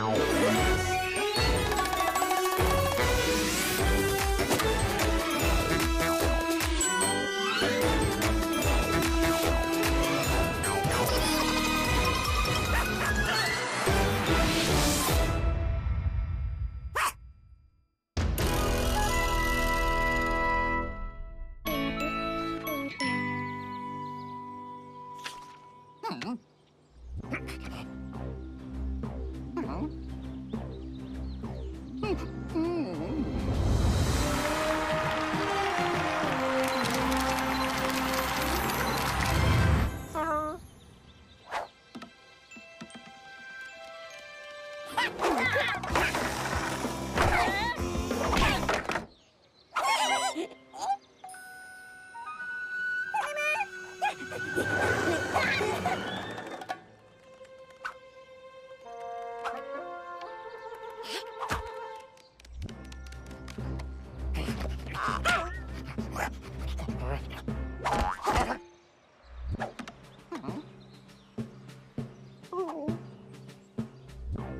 の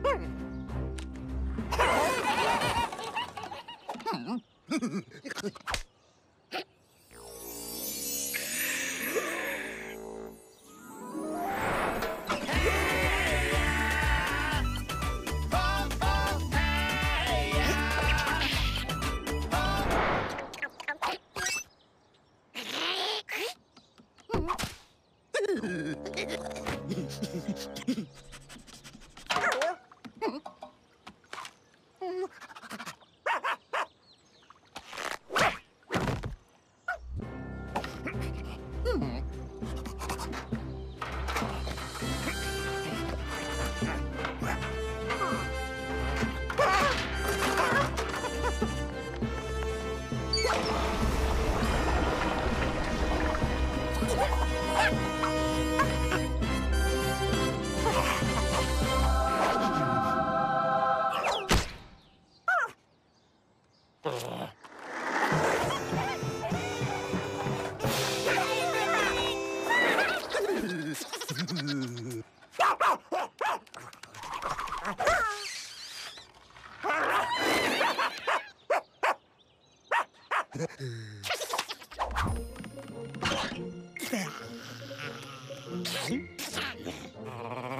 Hmm. Yeah.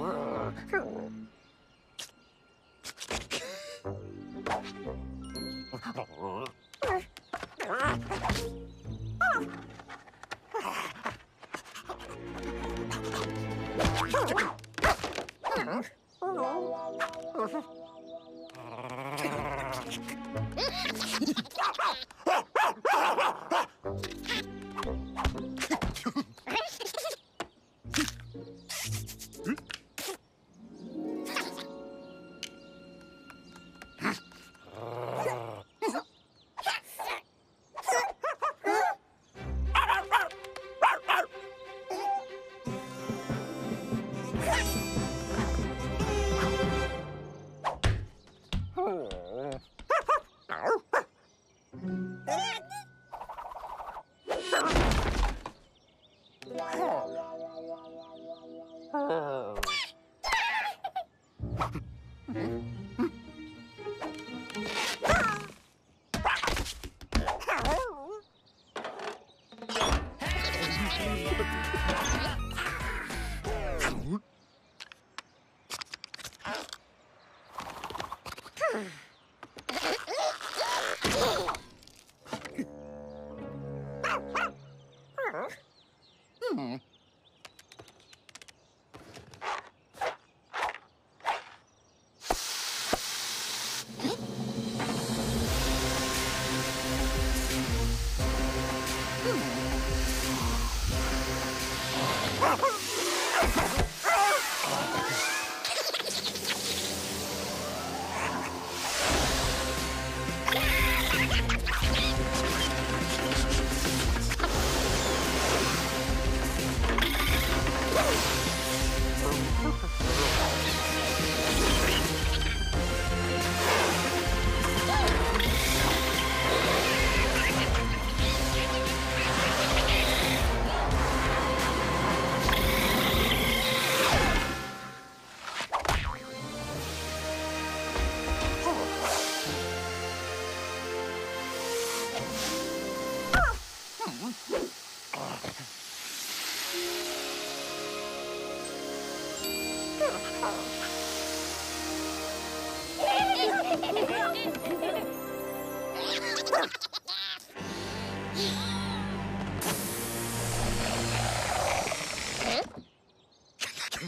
Oh! Okay.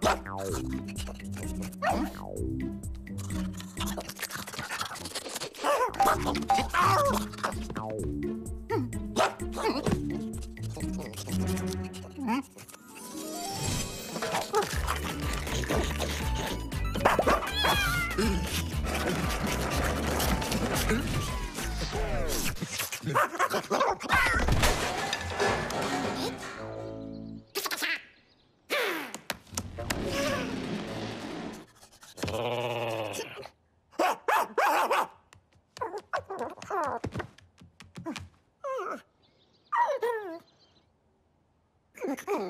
Oh!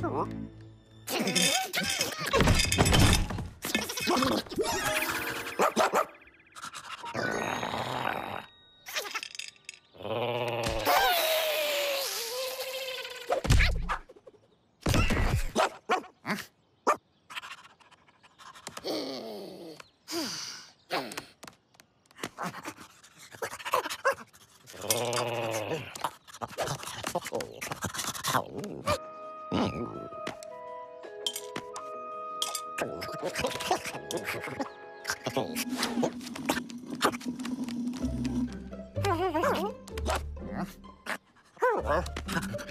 そう？好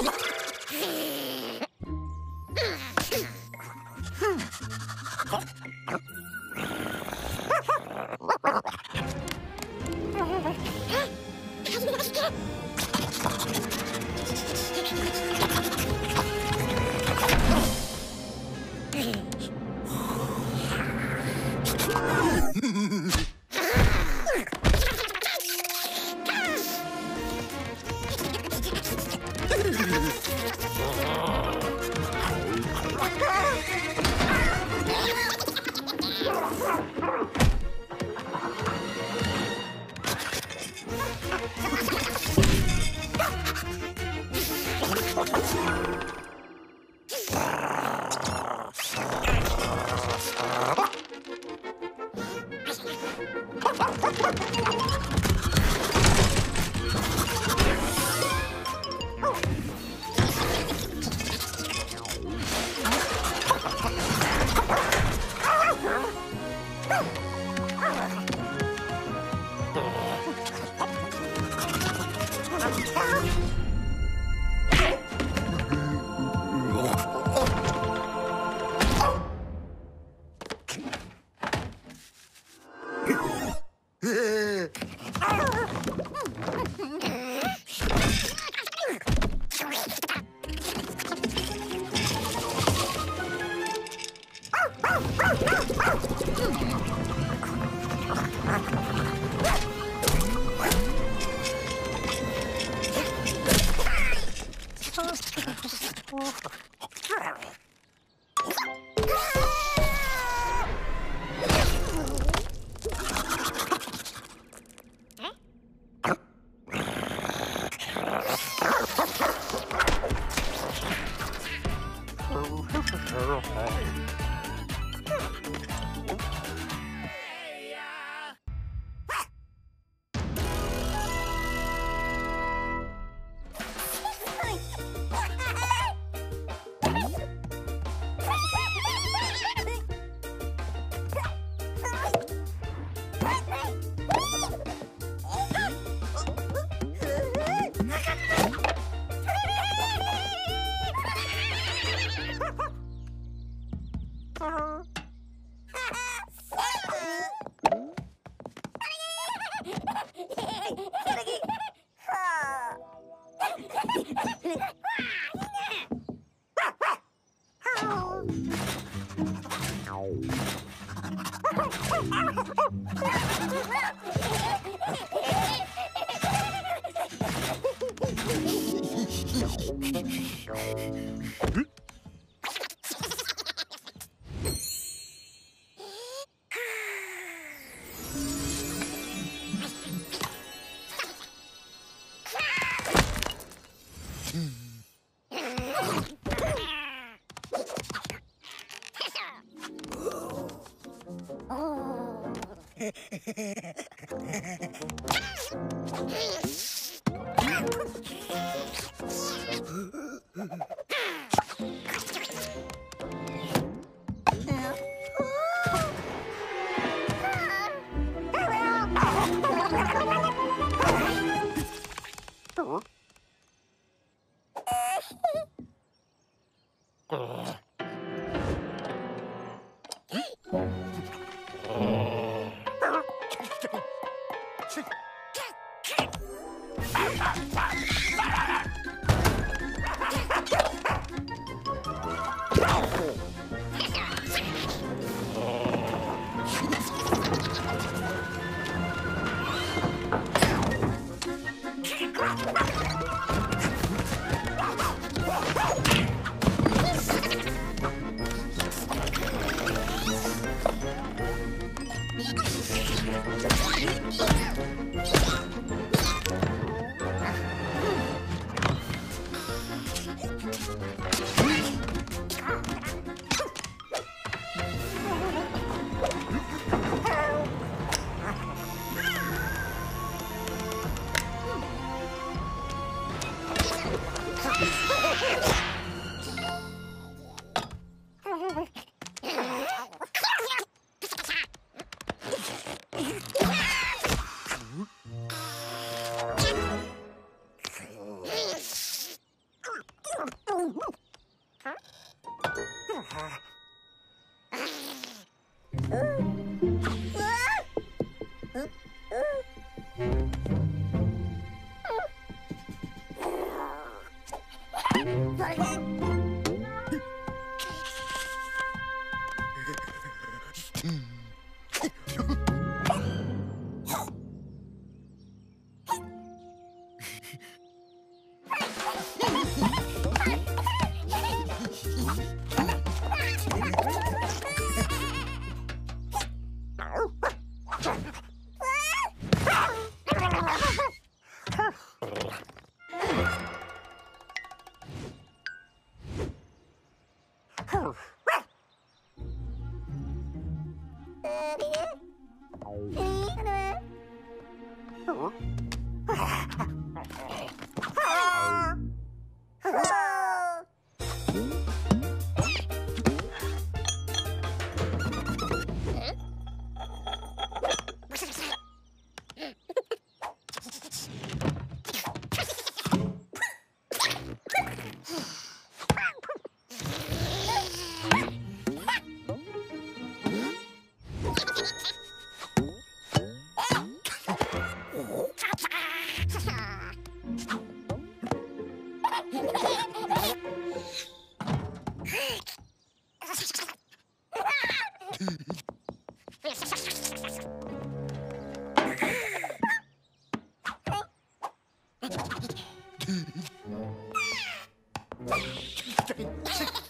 フン。はっ。Oh. Ha Huh? ハハハハ!ちょけ。